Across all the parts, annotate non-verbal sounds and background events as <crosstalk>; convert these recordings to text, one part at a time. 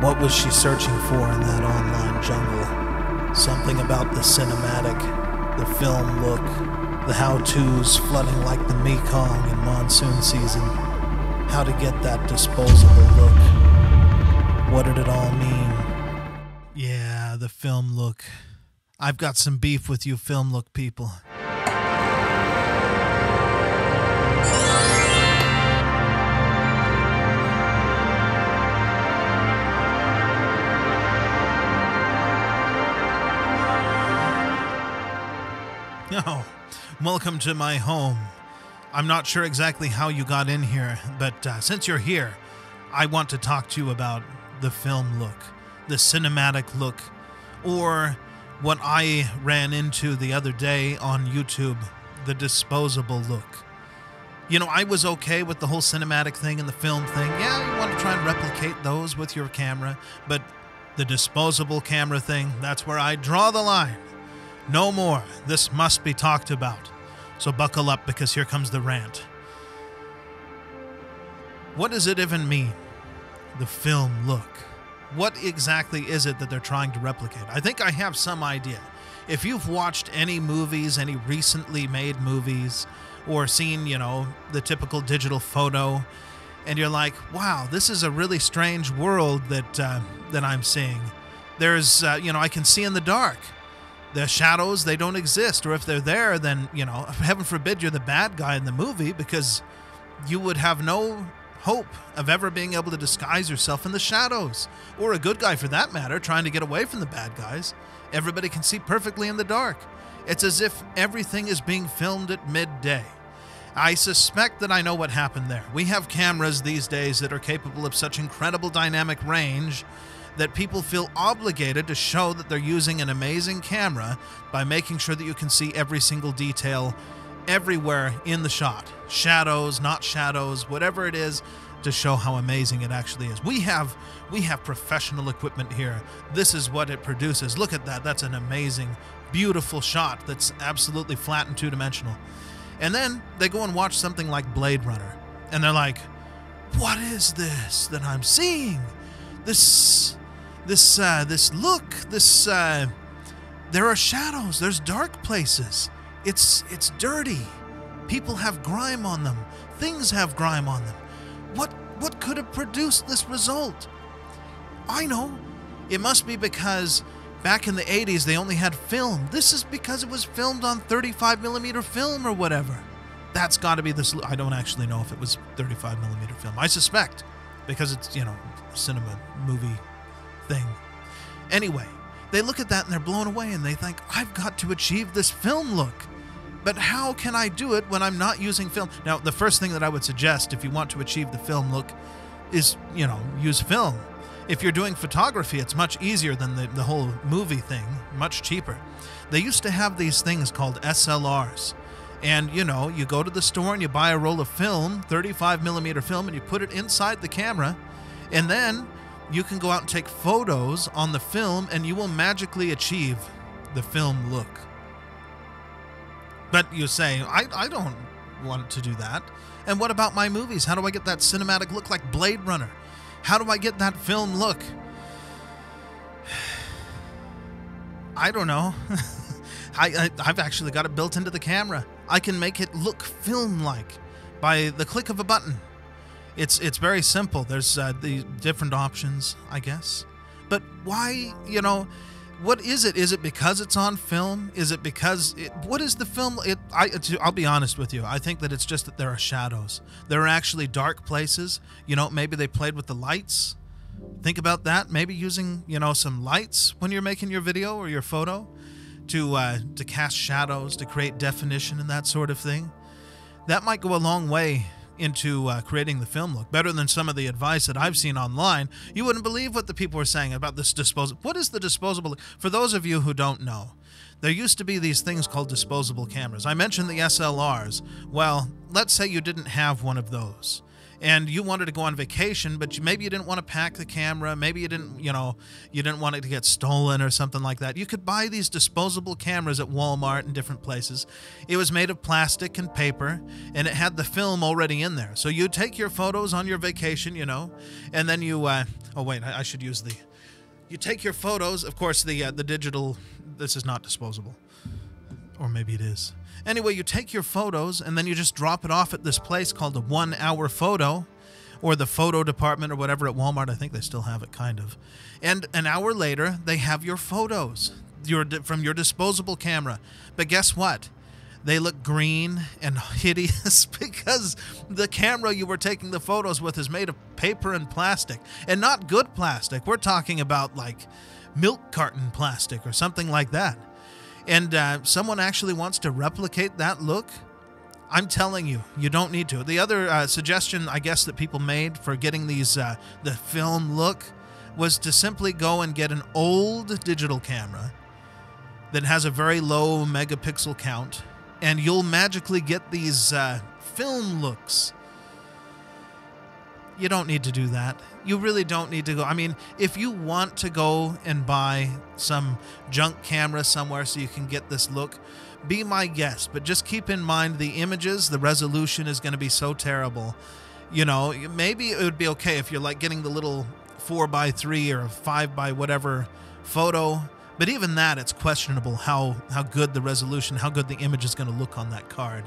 What was she searching for in that online jungle? Something about the cinematic, the film look, the how to's flooding like the Mekong in monsoon season. How to get that disposable look. What did it all mean? Yeah, the film look. I've got some beef with you, film look people. Welcome to my home. I'm not sure exactly how you got in here, but uh, since you're here, I want to talk to you about the film look, the cinematic look, or what I ran into the other day on YouTube, the disposable look. You know, I was okay with the whole cinematic thing and the film thing. Yeah, you want to try and replicate those with your camera, but the disposable camera thing, that's where I draw the line. No more. This must be talked about. So buckle up because here comes the rant. What does it even mean? The film look. What exactly is it that they're trying to replicate? I think I have some idea. If you've watched any movies, any recently made movies, or seen, you know, the typical digital photo, and you're like, wow, this is a really strange world that, uh, that I'm seeing. There's, uh, you know, I can see in the dark the shadows they don't exist. Or if they're there then you know <laughs> heaven forbid you're the bad guy in the movie because you would have no hope of ever being able to disguise yourself in the shadows. Or a good guy for that matter trying to get away from the bad guys. Everybody can see perfectly in the dark. It's as if everything is being filmed at midday. I suspect that I know what happened there. We have cameras these days that are capable of such incredible dynamic range that people feel obligated to show that they're using an amazing camera by making sure that you can see every single detail everywhere in the shot. Shadows not shadows whatever it is to show how amazing it actually is. We have we have professional equipment here. This is what it produces. Look at that. That's an amazing beautiful shot that's absolutely flat and two-dimensional. And then they go and watch something like blade runner. And they're like what is this that i'm seeing? This this uh, this look, this uh, there are shadows, there's dark places. It's it's dirty. People have grime on them. Things have grime on them. What what could have produced this result? I know. It must be because back in the 80s they only had film. This is because it was filmed on 35 millimeter film or whatever. That's got to be this. I don't actually know if it was 35 millimeter film. I suspect because it's you know cinema movie thing. Anyway, they look at that and they're blown away and they think, I've got to achieve this film look. But how can I do it when I'm not using film? Now, the first thing that I would suggest if you want to achieve the film look is, you know, use film. If you're doing photography, it's much easier than the, the whole movie thing, much cheaper. They used to have these things called SLRs. And, you know, you go to the store and you buy a roll of film, 35 millimeter film, and you put it inside the camera. And then you can go out and take photos on the film and you will magically achieve the film look. But you say, I, I don't want to do that. And what about my movies? How do I get that cinematic look like Blade Runner? How do I get that film look? <sighs> I don't know. <laughs> I, I, have actually got it built into the camera. I can make it look film like by the click of a button. It's it's very simple. There's uh, the different options, I guess. But why, you know, what is it? Is it because it's on film? Is it because it, what is the film? It, I, I'll be honest with you. I think that it's just that there are shadows. There are actually dark places. You know, maybe they played with the lights. Think about that. Maybe using you know some lights when you're making your video or your photo to uh, to cast shadows, to create definition and that sort of thing. That might go a long way into uh, creating the film look better than some of the advice that I've seen online. You wouldn't believe what the people were saying about this disposable. What is the disposable? For those of you who don't know, there used to be these things called disposable cameras. I mentioned the SLRs. Well, let's say you didn't have one of those and you wanted to go on vacation, but you, maybe you didn't want to pack the camera, maybe you didn't, you know, you didn't want it to get stolen or something like that. You could buy these disposable cameras at Walmart and different places. It was made of plastic and paper, and it had the film already in there. So you take your photos on your vacation, you know, and then you. Uh, oh wait, I, I should use the. You take your photos. Of course, the uh, the digital. This is not disposable, or maybe it is. Anyway, you take your photos and then you just drop it off at this place called the One Hour Photo or the photo department or whatever at Walmart. I think they still have it, kind of. And an hour later, they have your photos your, from your disposable camera. But guess what? They look green and hideous <laughs> because the camera you were taking the photos with is made of paper and plastic. And not good plastic. We're talking about like milk carton plastic or something like that and uh, someone actually wants to replicate that look, I'm telling you, you don't need to. The other uh, suggestion, I guess, that people made for getting these uh, the film look was to simply go and get an old digital camera that has a very low megapixel count, and you'll magically get these uh, film looks you don't need to do that. You really don't need to go. I mean, if you want to go and buy some junk camera somewhere so you can get this look, be my guest. But just keep in mind the images, the resolution is going to be so terrible. You know, maybe it would be okay if you're like getting the little four by three or five by whatever photo. But even that, it's questionable how, how good the resolution, how good the image is going to look on that card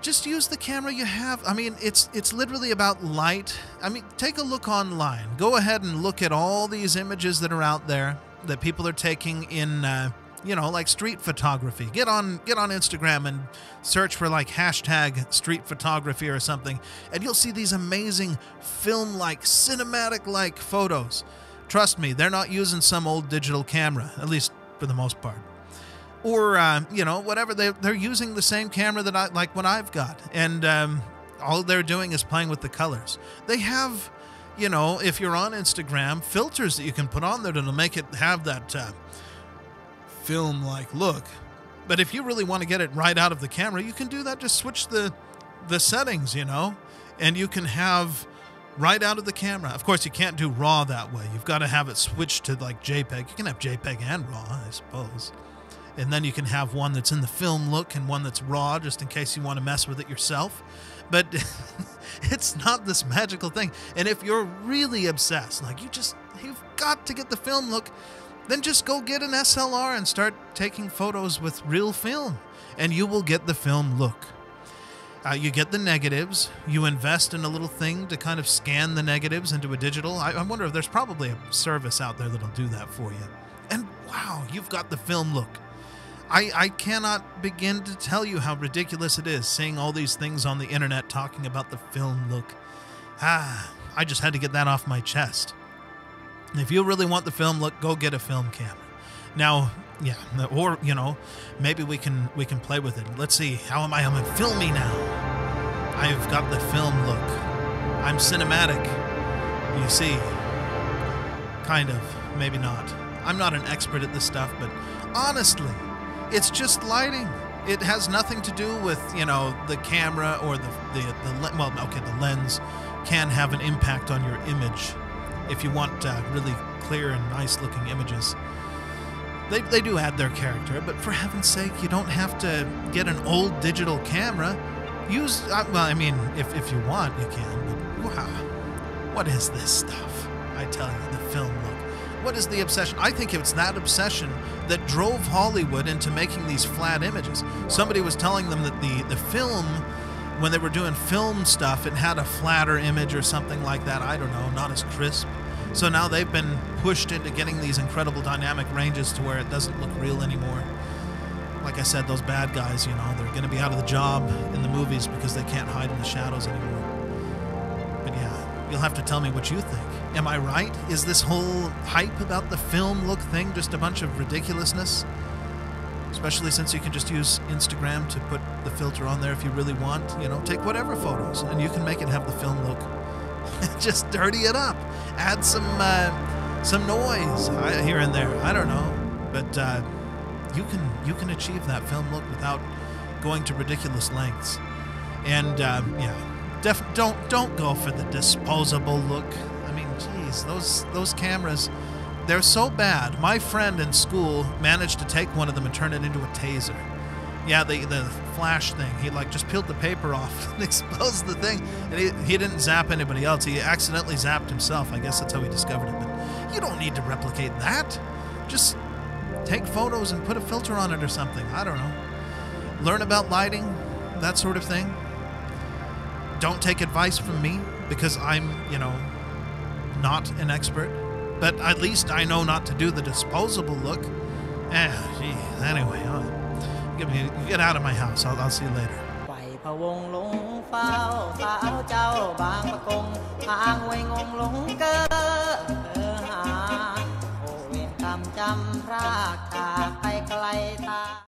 just use the camera you have. I mean, it's it's literally about light. I mean, take a look online. Go ahead and look at all these images that are out there that people are taking in uh, you know, like street photography. Get on get on Instagram and search for like hashtag street photography or something, and you'll see these amazing film-like, cinematic-like photos. Trust me, they're not using some old digital camera, at least for the most part or uh, you know whatever they they're using the same camera that I like what I've got, and um, all they're doing is playing with the colors. They have, you know, if you're on Instagram, filters that you can put on there to make it have that uh, film-like look. But if you really want to get it right out of the camera, you can do that. Just switch the the settings, you know, and you can have right out of the camera. Of course, you can't do RAW that way. You've got to have it switched to like JPEG. You can have JPEG and RAW, I suppose and then you can have one that's in the film look and one that's raw just in case you want to mess with it yourself. But <laughs> it's not this magical thing. And if you're really obsessed like you just you've got to get the film look then just go get an SLR and start taking photos with real film and you will get the film look. Uh, you get the negatives. You invest in a little thing to kind of scan the negatives into a digital. I, I wonder if there's probably a service out there that'll do that for you. And wow you've got the film look I, I cannot begin to tell you how ridiculous it is seeing all these things on the internet talking about the film look. Ah, I just had to get that off my chest. If you really want the film look, go get a film camera. Now, yeah, or you know, maybe we can we can play with it. Let's see. How am I? I'm filmy now. I've got the film look. I'm cinematic. You see, kind of, maybe not. I'm not an expert at this stuff, but honestly, it's just lighting. It has nothing to do with you know the camera or the the, the well okay the lens can have an impact on your image if you want uh, really clear and nice looking images. They, they do add their character, but for heaven's sake, you don't have to get an old digital camera. Use, uh, well, I mean, if, if you want, you can, but wow, what is this stuff? I tell you, the film look. What is the obsession? I think it's that obsession that drove Hollywood into making these flat images. Somebody was telling them that the, the film, when they were doing film stuff, it had a flatter image or something like that. I don't know, not as crisp. So now they've been pushed into getting these incredible dynamic ranges to where it doesn't look real anymore. Like I said, those bad guys, you know, they're going to be out of the job in the movies because they can't hide in the shadows anymore. But yeah, you'll have to tell me what you think. Am I right? Is this whole hype about the film look thing just a bunch of ridiculousness? Especially since you can just use Instagram to put the filter on there if you really want. You know, take whatever photos and you can make it have the film look. <laughs> just dirty it up. Add some uh, some noise here and there. I don't know, but uh, you can you can achieve that film look without going to ridiculous lengths. And uh, yeah, Def- don't don't go for the disposable look. Geez, those those cameras, they're so bad. My friend in school managed to take one of them and turn it into a taser. Yeah, the the flash thing. He like just peeled the paper off <laughs> and exposed the thing, and he he didn't zap anybody else. He accidentally zapped himself. I guess that's how he discovered it. But you don't need to replicate that. Just take photos and put a filter on it or something. I don't know. Learn about lighting, that sort of thing. Don't take advice from me because I'm, you know, not an expert, but at least I know not to do the disposable look. Ah, eh, gee, anyway, I get, me, get out of my house. I'll, I'll see you later.